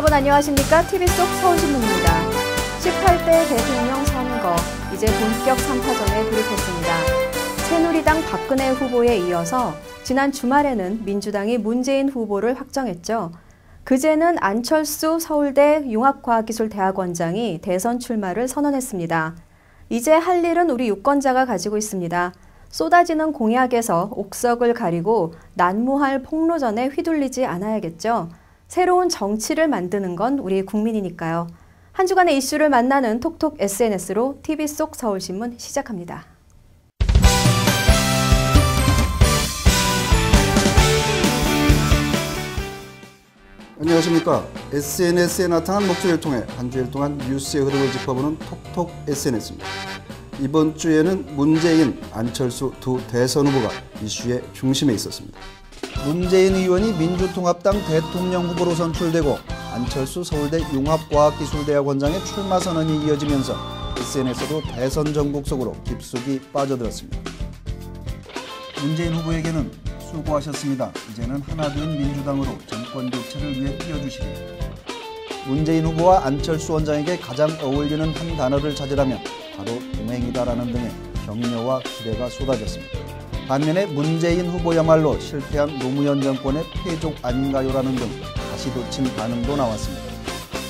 여러분 안녕하십니까? TV 속 서울신문입니다. 18대 대통령 선거 이제 본격 3파전에 돌입했습니다. 새누리당 박근혜 후보에 이어서 지난 주말에는 민주당이 문재인 후보를 확정했죠. 그제는 안철수 서울대 융합과학기술대학원장이 대선 출마를 선언했습니다. 이제 할 일은 우리 유권자가 가지고 있습니다. 쏟아지는 공약에서 옥석을 가리고 난무할 폭로전에 휘둘리지 않아야겠죠. 새로운 정치를 만드는 건 우리 국민이니까요. 한 주간의 이슈를 만나는 톡톡 SNS로 TV 속 서울신문 시작합니다. 안녕하십니까. SNS에 나타난 목소리를 통해 한 주일 동안 뉴스의 흐름을 짚어보는 톡톡 SNS입니다. 이번 주에는 문재인, 안철수 두 대선 후보가 이슈의 중심에 있었습니다. 문재인 의원이 민주통합당 대통령 후보로 선출되고 안철수 서울대 융합과학기술대학원장의 출마 선언이 이어지면서 SNS도 대선 전국 속으로 깊숙이 빠져들었습니다. 문재인 후보에게는 수고하셨습니다. 이제는 하나된 민주당으로 정권 교체를 위해 뛰어주시기. 문재인 후보와 안철수 원장에게 가장 어울리는 한 단어를 찾으라면 바로 동행이다라는 등의 격려와 기대가 쏟아졌습니다. 반면에 문재인 후보야말로 실패한 노무현 정권의 패족 아닌가요라는 등 다시 돋친 반응도 나왔습니다.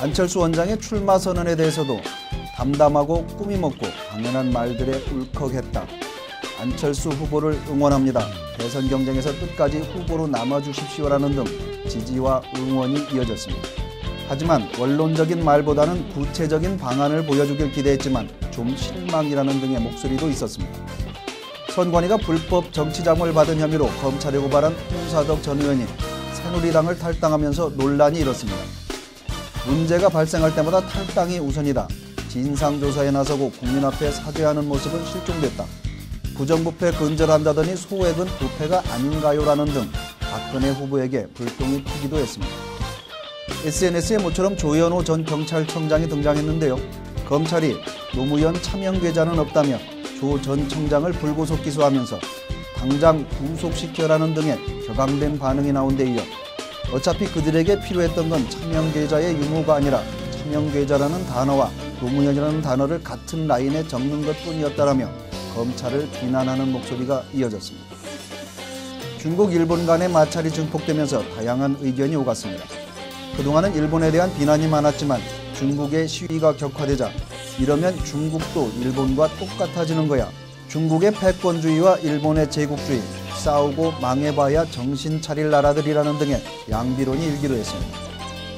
안철수 원장의 출마 선언에 대해서도 담담하고 꿈이 먹고 당연한 말들에 울컥했다. 안철수 후보를 응원합니다. 대선 경쟁에서 끝까지 후보로 남아주십시오라는 등 지지와 응원이 이어졌습니다. 하지만 원론적인 말보다는 구체적인 방안을 보여주길 기대했지만 좀 실망이라는 등의 목소리도 있었습니다. 선관위가 불법 정치자금을 받은 혐의로 검찰에 고발한 홍사덕 전 의원이 새누리당을 탈당하면서 논란이 일었습니다. 문제가 발생할 때마다 탈당이 우선이다. 진상조사에 나서고 국민 앞에 사죄하는 모습은 실종됐다. 부정부패 근절한다더니 소액은 부패가 아닌가요라는 등 박근혜 후보에게 불똥이 튀기도 했습니다. SNS에 모처럼 조현호 전 경찰청장이 등장했는데요. 검찰이 노무현 차명 계좌는 없다며 조 전 청장을 불구속 기소하면서 당장 구속시켜라는 등의 격앙된 반응이 나온 데 이어 어차피 그들에게 필요했던 건 차명 계좌의 유무가 아니라 차명 계좌라는 단어와 노무현이라는 단어를 같은 라인에 적는 것 뿐이었다라며 검찰을 비난하는 목소리가 이어졌습니다. 중국, 일본 간의 마찰이 증폭되면서 다양한 의견이 오갔습니다. 그동안은 일본에 대한 비난이 많았지만 중국의 시위가 격화되자 이러면 중국도 일본과 똑같아지는 거야. 중국의 패권주의와 일본의 제국주의, 싸우고 망해봐야 정신 차릴 나라들이라는 등의 양비론이 일기도 했습니다.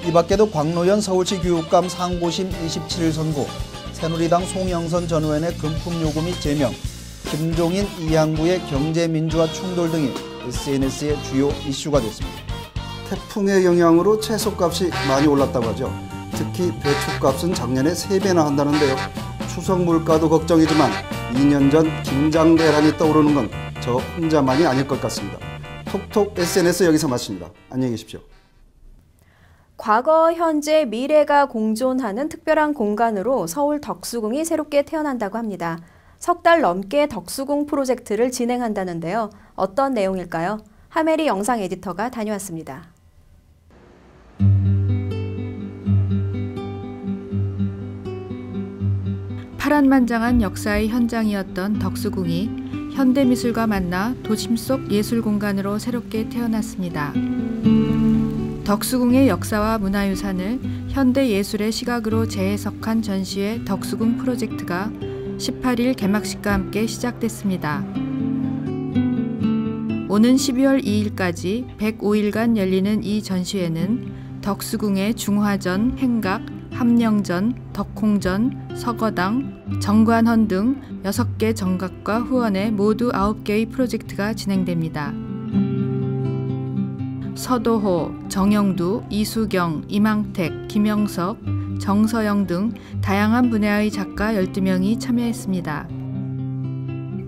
이 밖에도 광노현 서울시 교육감 상고심 27일 선고, 새누리당 송영선 전 의원의 금품 요금이 제명, 김종인 이양구의 경제민주화 충돌 등이 SNS의 주요 이슈가 됐습니다. 태풍의 영향으로 채소값이 많이 올랐다고 하죠. 특히 배추값은 작년에 3배나 한다는데요. 추석 물가도 걱정이지만 2년 전 김장 대란이 떠오르는 건 저 혼자만이 아닐 것 같습니다. 톡톡 SNS 여기서 마칩니다. 안녕히 계십시오. 과거, 현재, 미래가 공존하는 특별한 공간으로 서울 덕수궁이 새롭게 태어난다고 합니다. 석 달 넘게 덕수궁 프로젝트를 진행한다는데요. 어떤 내용일까요? 하메리 영상 에디터가 다녀왔습니다. 파란만장한 역사의 현장이었던 덕수궁이 현대미술과 만나 도심 속 예술 공간으로 새롭게 태어났습니다. 덕수궁의 역사와 문화유산을 현대 예술의 시각으로 재해석한 전시회 덕수궁 프로젝트가 18일 개막식과 함께 시작됐습니다. 오는 12월 2일까지 105일간 열리는 이 전시회는 덕수궁의 중화전, 행각, 함령전, 덕홍전, 서거당, 정관헌 등 6개 정각과 후원에 모두 9개의 프로젝트가 진행됩니다. 서도호, 정영두, 이수경, 이망택, 김영석, 정서영 등 다양한 분야의 작가 12명이 참여했습니다.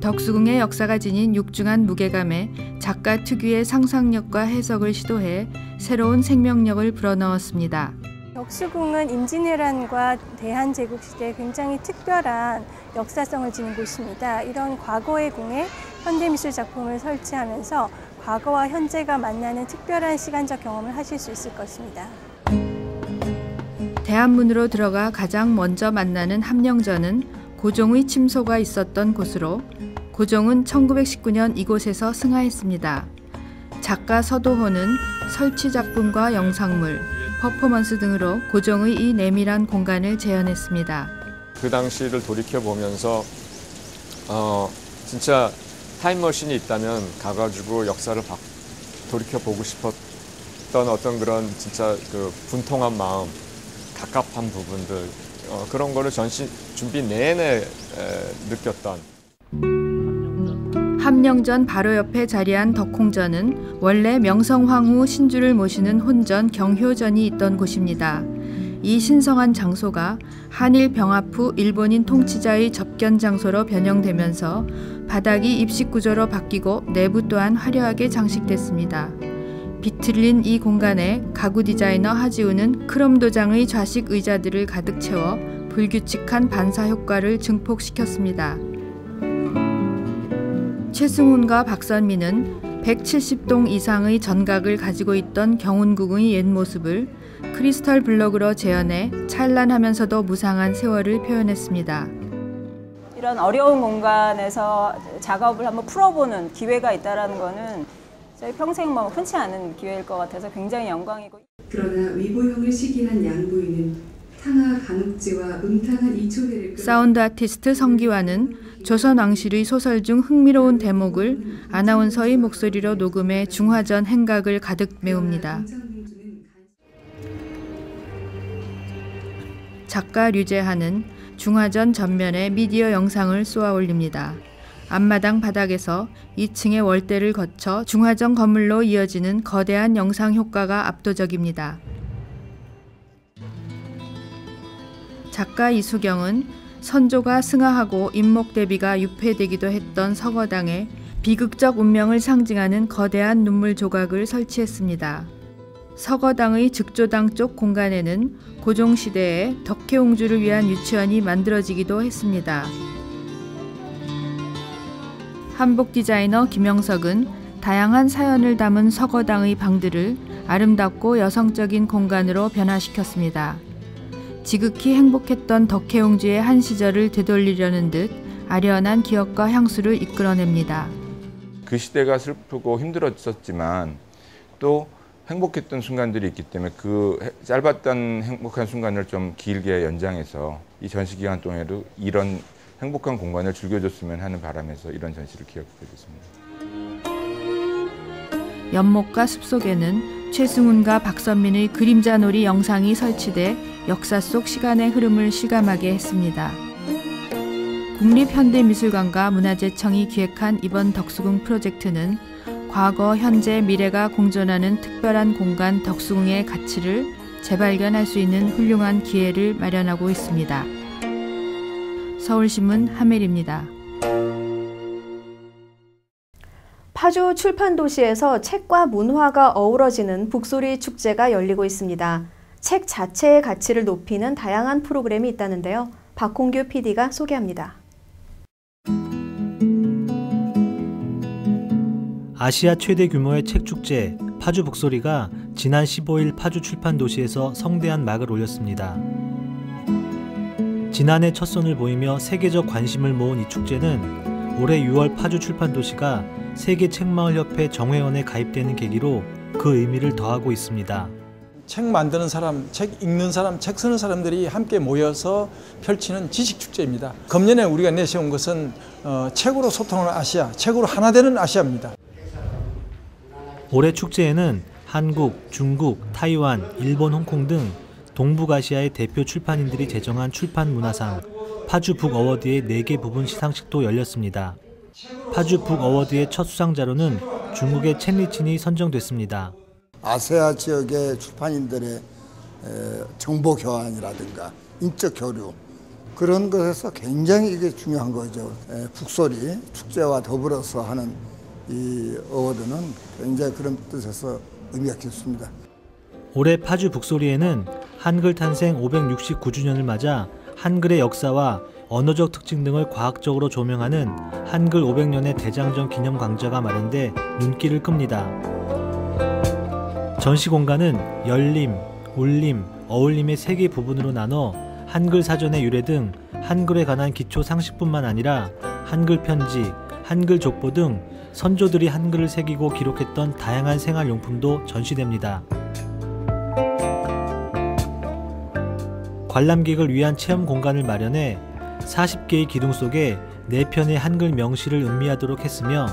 덕수궁의 역사가 지닌 육중한 무게감에 작가 특유의 상상력과 해석을 시도해 새로운 생명력을 불어넣었습니다. 덕수궁은 임진왜란과 대한제국 시대에 굉장히 특별한 역사성을 지닌 곳입니다. 이런 과거의 궁에 현대미술 작품을 설치하면서 과거와 현재가 만나는 특별한 시간적 경험을 하실 수 있을 것입니다. 대한문으로 들어가 가장 먼저 만나는 함령전은 고종의 침소가 있었던 곳으로 고종은 1919년 이곳에서 승하했습니다. 작가 서도호는 설치 작품과 영상물, 퍼포먼스 등으로 고종의 이 내밀한 공간을 재현했습니다. 그 당시를 돌이켜 보면서 어 진짜 타임머신이 있다면 가가지고 역사를 바, 돌이켜 보고 싶었던 어떤 그런 진짜 그 분통한 마음, 갑갑한 부분들 어, 그런 거를 전시 준비 내내 에, 느꼈던. 함령전 바로 옆에 자리한 덕홍전은 원래 명성황후 신주를 모시는 혼전 경효전이 있던 곳입니다. 이 신성한 장소가 한일 병합 후 일본인 통치자의 접견 장소로 변형되면서 바닥이 입식 구조로 바뀌고 내부 또한 화려하게 장식됐습니다. 비틀린 이 공간에 가구 디자이너 하지우는 크롬 도장의 좌식 의자들을 가득 채워 불규칙한 반사 효과를 증폭시켰습니다. 최승훈과 박선미는 170동 이상의 전각을 가지고 있던 경운궁의 옛 모습을 크리스털 블럭으로 재현해 찬란하면서도 무상한 세월을 표현했습니다. 이런 어려운 공간에서 작업을 한번 풀어보는 기회가 있다는 것은 저희 평생 뭐 흔치 않은 기회일 것 같아서 굉장히 영광이고 그러나 위보형을 시기한 양부인은 사운드 아티스트 성기화는 조선 왕실의 소설 중 흥미로운 대목을 아나운서의 목소리로 녹음해 중화전 행각을 가득 메웁니다. 작가 류재하는 중화전 전면에 미디어 영상을 쏘아 올립니다. 앞마당 바닥에서 2층의 월대를 거쳐 중화전 건물로 이어지는 거대한 영상 효과가 압도적입니다. 작가 이수경은 선조가 승하하고 임목 대비가 유폐되기도 했던 서거당에 비극적 운명을 상징하는 거대한 눈물 조각을 설치했습니다. 서거당의 즉조당 쪽 공간에는 고종시대에 덕혜옹주를 위한 유치원이 만들어지기도 했습니다. 한복 디자이너 김영석은 다양한 사연을 담은 서거당의 방들을 아름답고 여성적인 공간으로 변화시켰습니다. 지극히 행복했던 덕혜옹주의 한 시절을 되돌리려는 듯 아련한 기억과 향수를 이끌어냅니다. 그 시대가 슬프고 힘들었었지만 또 행복했던 순간들이 있기 때문에 그 짧았던 행복한 순간을 좀 길게 연장해서 이 전시 기간 동안에도 이런 행복한 공간을 즐겨줬으면 하는 바람에서 이런 전시를 기획하게 됐습니다. 연못가 숲속에는 최승훈과 박선민의 그림자놀이 영상이 설치돼 역사 속 시간의 흐름을 실감하게 했습니다. 국립현대미술관과 문화재청이 기획한 이번 덕수궁 프로젝트는 과거, 현재, 미래가 공존하는 특별한 공간 덕수궁의 가치를 재발견할 수 있는 훌륭한 기회를 마련하고 있습니다. 서울신문 하멜입니다. 파주 출판 도시에서 책과 문화가 어우러지는 북소리 축제가 열리고 있습니다. 책 자체의 가치를 높이는 다양한 프로그램이 있다는데요. 박홍규 PD가 소개합니다. 아시아 최대 규모의 책 축제 파주 북소리가 지난 15일 파주 출판 도시에서 성대한 막을 올렸습니다. 지난해 첫 손을 보이며 세계적 관심을 모은 이 축제는 올해 6월 파주 출판 도시가 세계 책마을 협회 정회원에 가입되는 계기로 그 의미를 더하고 있습니다. 책 만드는 사람, 책 읽는 사람, 책 쓰는 사람들이 함께 모여서 펼치는 지식 축제입니다. 금년에 우리가 내세운 것은 어, 책으로 소통하는 아시아, 책으로 하나 되는 아시아입니다. 올해 축제에는 한국, 중국, 타이완, 일본, 홍콩 등 동북아시아의 대표 출판인들이 제정한 출판 문화상 파주 북 어워드의 4개 부분 시상식도 열렸습니다. 파주 북 어워드의 첫 수상자로는 중국의 첸리친이 선정됐습니다. 아세아 지역의 출판인들의 정보 교환이라든가 인적 교류 그런 것에서 굉장히 이게 중요한 거죠. 북소리 축제와 더불어서 하는 이 어워드는 굉장히 그런 뜻에서 의미가 깊습니다. 올해 파주 북소리에는 한글 탄생 569주년을 맞아 한글의 역사와 언어적 특징 등을 과학적으로 조명하는 한글 500년의 대장정 기념 강좌가 마련돼 눈길을 끕니다. 전시 공간은 열림, 울림, 어울림의 세 개 부분으로 나눠 한글 사전의 유래 등 한글에 관한 기초 상식뿐만 아니라 한글 편지, 한글 족보 등 선조들이 한글을 새기고 기록했던 다양한 생활 용품도 전시됩니다. 관람객을 위한 체험 공간을 마련해 40개의 기둥 속에 4편의 한글 명시를 음미하도록 했으며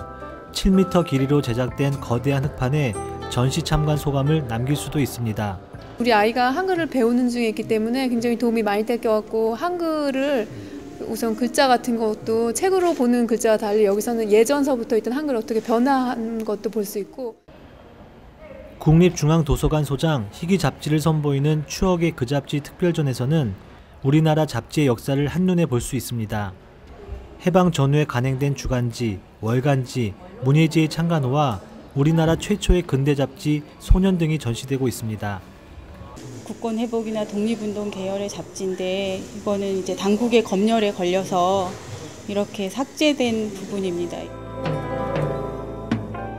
7m 길이로 제작된 거대한 흑판에 전시 참관 소감을 남길 수도 있습니다. 우리 아이가 한글을 배우는 중에 있기 때문에 굉장히 도움이 많이 될 것 같고 한글을 우선 글자 같은 것도 책으로 보는 글자와 달리 여기서는 예전서부터 있던 한글 어떻게 변화한 것도 볼 수 있고 국립중앙도서관 소장 희귀 잡지를 선보이는 추억의 그 잡지 특별전에서는 우리나라 잡지의 역사를 한눈에 볼 수 있습니다. 해방 전후에 간행된 주간지, 월간지, 문예지의 창간호와 우리나라 최초의 근대 잡지 소년 등이 전시되고 있습니다. 국권 회복이나 독립운동 계열의 잡지인데 이거는 이제 당국의 검열에 걸려서 이렇게 삭제된 부분입니다.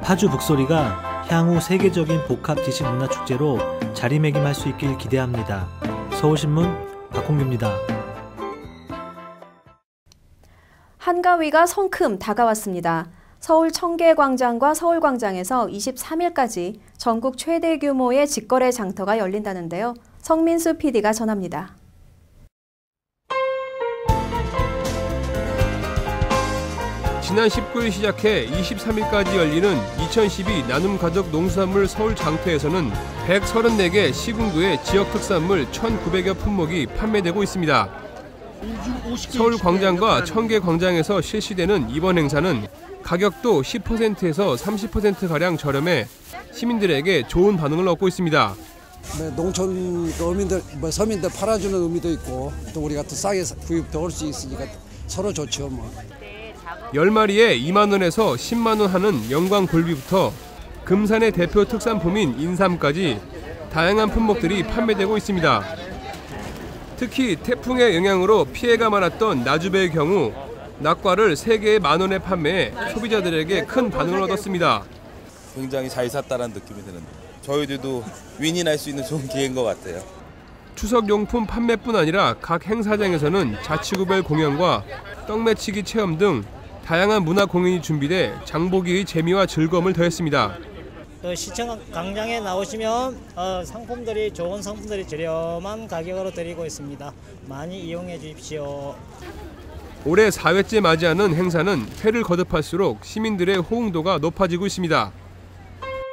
파주 북소리가 향후 세계적인 복합 지식 문화 축제로 자리매김할 수 있길 기대합니다. 서울신문 박홍규입니다. 한가위가 성큼 다가왔습니다. 서울 청계광장과 서울광장에서 23일까지 전국 최대 규모의 직거래 장터가 열린다는데요. 성민수 PD가 전합니다. 지난 19일 시작해 23일까지 열리는 2012 나눔 가족 농수산물 서울 장터에서는 134개 시군구의 지역 특산물 1,900여 품목이 판매되고 있습니다. 서울 광장과 청계 광장에서 실시되는 이번 행사는 가격도 10%에서 30%가량 저렴해 시민들에게 좋은 반응을 얻고 있습니다. 네, 농촌 어민들, 뭐 서민들 팔아주는 의미도 있고 또 우리가 또 싸게 구입도 할 수 있으니까 서로 좋죠. 뭐. 10마리에 2만 원에서 10만 원 하는 영광 굴비부터 금산의 대표 특산품인 인삼까지 다양한 품목들이 판매되고 있습니다. 특히 태풍의 영향으로 피해가 많았던 나주배의 경우 낙과를 3개에 만 원에 판매해 소비자들에게 큰 반응을 얻었습니다. 굉장히 잘 샀다는 느낌이 드는데 저희들도 윈윈할 수 있는 좋은 기회인 것 같아요. 추석 용품 판매뿐 아니라 각 행사장에서는 자치구별 공연과 떡매치기 체험 등 다양한 문화 공연이 준비돼 장보기의 재미와 즐거움을 더했습니다. 그 시청 광장에 나오시면 어, 상품들이 좋은 상품들이 저렴한 가격으로 드리고 있습니다. 많이 이용해 주십시오. 올해 4회째 맞이하는 행사는 회를 거듭할수록 시민들의 호응도가 높아지고 있습니다.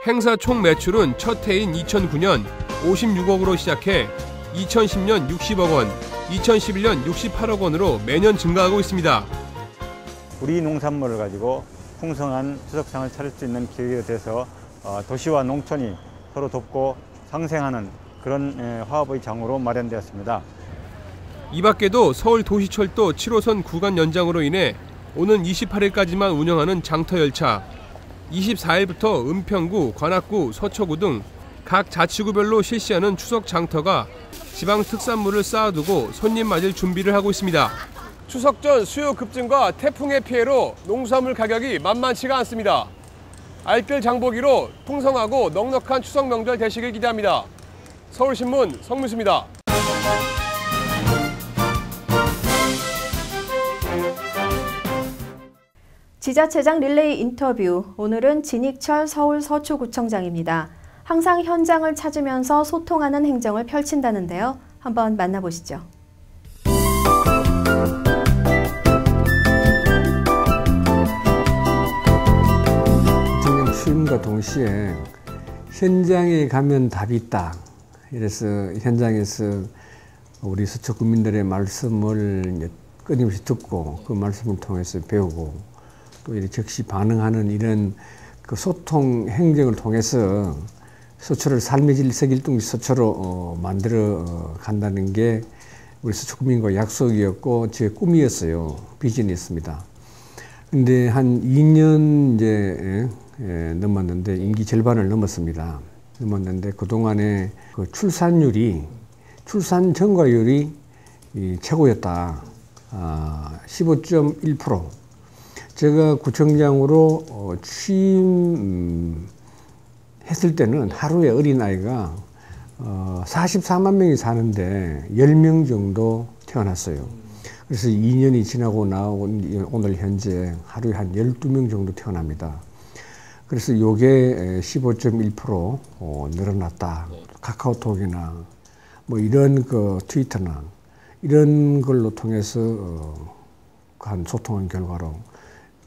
행사 총 매출은 첫 해인 2009년 56억으로 시작해 2010년 60억 원, 2011년 68억 원으로 매년 증가하고 있습니다. 우리 농산물을 가지고 풍성한 추석상을 차릴 수 있는 기회가 돼서 어, 도시와 농촌이 서로 돕고 상생하는 그런 화합의 장으로 마련되었습니다. 이 밖에도 서울 도시철도 7호선 구간 연장으로 인해 오는 28일까지만 운영하는 장터 열차, 24일부터 은평구, 관악구, 서초구 등 각 자치구별로 실시하는 추석 장터가 지방 특산물을 쌓아두고 손님 맞을 준비를 하고 있습니다. 추석 전 수요 급증과 태풍의 피해로 농수산물 가격이 만만치가 않습니다. 알뜰 장보기로 풍성하고 넉넉한 추석 명절 되시길 기대합니다. 서울신문 성문수입니다. 지자체장 릴레이 인터뷰. 오늘은 진익철 서울 서초구청장입니다. 항상 현장을 찾으면서 소통하는 행정을 펼친다는데요. 한번 만나보시죠. 동시에 현장에 가면 답이 있다. 이래서 현장에서 우리 서초 국민들의 말씀을 끊임없이 듣고 그 말씀을 통해서 배우고 또 이렇게 즉시 반응하는 이런 그 소통 행정을 통해서 서초를 삶의 질 세길동 서초로 어, 만들어 어, 간다는 게 우리 서초 국민과 약속이었고 제 꿈이었어요. 비전이었습니다. 근데 한 2년 이제 예, 넘었는데 임기 절반을 넘었습니다. 넘었는데 그동안에 그 출산율이 출산 증가율이 최고였다. 아, 15.1%. 제가 구청장으로 어, 취임 했을 때는 하루에 어린아이가 어, 44만 명이 사는데 10명 정도 태어났어요. 그래서 2년이 지나고 나온 오늘 현재 하루에 한 12명 정도 태어납니다. 그래서 요게 15.1% 어, 늘어났다. 카카오톡이나 뭐 이런 그 트위터나 이런 걸로 통해서 어, 한 소통한 결과로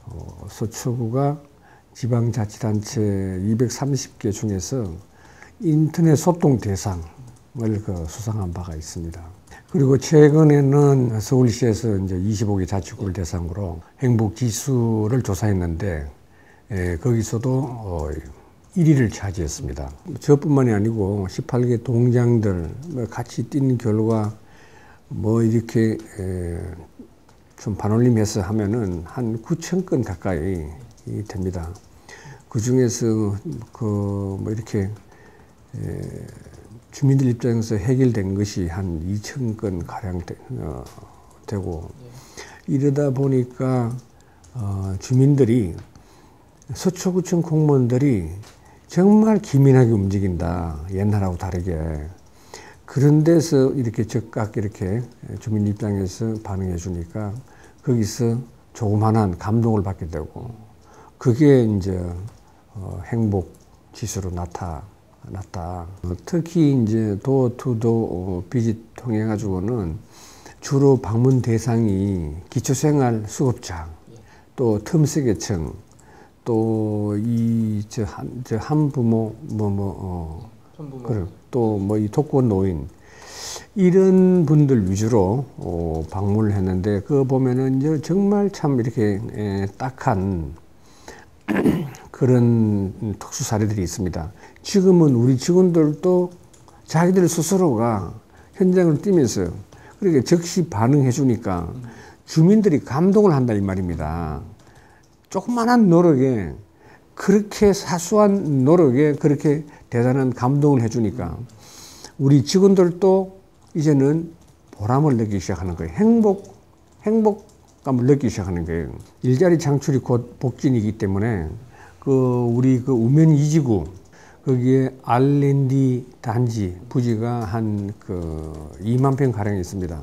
어, 서초구가 지방자치단체 230개 중에서 인터넷 소통 대상을 그 수상한 바가 있습니다. 그리고 최근에는 서울시에서 이제 25개 자치구를 대상으로 행복 지수를 조사했는데 예, 거기서도 어, 1위를 차지했습니다. 저뿐만이 아니고 18개 동장들 뭐 같이 뛴 결과 뭐 이렇게 에, 좀 반올림해서 하면은 한 9천 건 가까이 됩니다. 그 중에서 그 뭐 이렇게 에, 주민들 입장에서 해결된 것이 한 2천 건 가량 되, 어, 되고 이러다 보니까 어, 주민들이 서초구청 공무원들이 정말 기민하게 움직인다. 옛날하고 다르게. 그런 데서 이렇게 즉각 이렇게 주민 입장에서 반응해 주니까 거기서 조그만한 감동을 받게 되고 그게 이제 어, 행복 지수로 나타났다. 특히 이제 도어 투도 비짓 통해 가지고는 주로 방문 대상이 기초생활 수급자, 또 틈새계층, 또이 저한 저 한부모 뭐뭐 어, 그래. 또뭐 이 독거 노인. 이런 분들 위주로 어, 방문을 했는데 그거 보면은 이제 정말 참 이렇게 에, 딱한 그런 특수 사례들이 있습니다. 지금은 우리 직원들도 자기들 스스로가 현장을 뛰면서 그렇게 즉시 반응해 주니까 주민들이 감동을 한다 이 말입니다. 조그만한 노력에 그렇게 사소한 노력에 그렇게 대단한 감동을 해주니까 우리 직원들도 이제는 보람을 느끼기 시작하는 거예요. 행복, 행복감을 느끼기 시작하는 거예요. 일자리 창출이 곧 복진이기 때문에 그 우리 그 우면 이지구 거기에 R&D 단지 부지가 한 그 2만 평 가량 있습니다.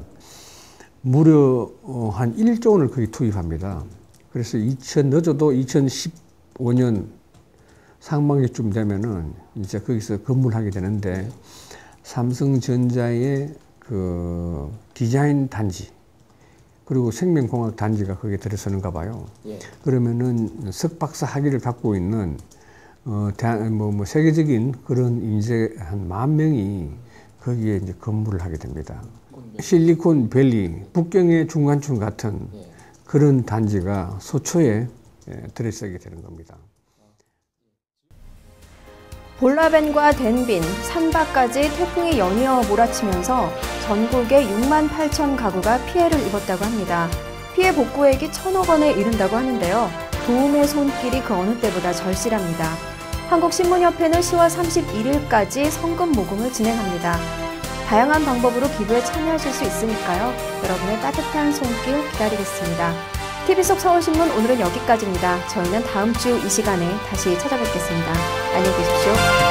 무려 어, 한 1조 원을 거기 투입합니다. 그래서 2000 늦어도 2015년 상반기쯤 되면은 이제 거기서 건물하게 되는데 삼성전자의 그 디자인 단지 그리고 생명공학 단지가 거기에 들어서는가 봐요. 예. 그러면은 석박사 학위를 갖고 있는 어, 대한, 뭐, 뭐, 세계적인 그런 인재 한 만 명이 거기에 이제 건물을 하게 됩니다. 실리콘 밸리, 북경의 중간층 같은 예. 그런 단지가 소초에 예, 들어서게 되는 겁니다. 볼라벤과 덴빈, 산바까지 태풍이 연이어 몰아치면서 전국에 6만 8천 가구가 피해를 입었다고 합니다. 피해 복구액이 천억 원에 이른다고 하는데요. 도움의 손길이 그 어느 때보다 절실합니다. 한국신문협회는 10월 31일까지 성금 모금을 진행합니다. 다양한 방법으로 기부에 참여하실 수 있으니까요. 여러분의 따뜻한 손길 기다리겠습니다. TV 속 서울신문 오늘은 여기까지입니다. 저희는 다음 주 이 시간에 다시 찾아뵙겠습니다. 안녕히 계십시오.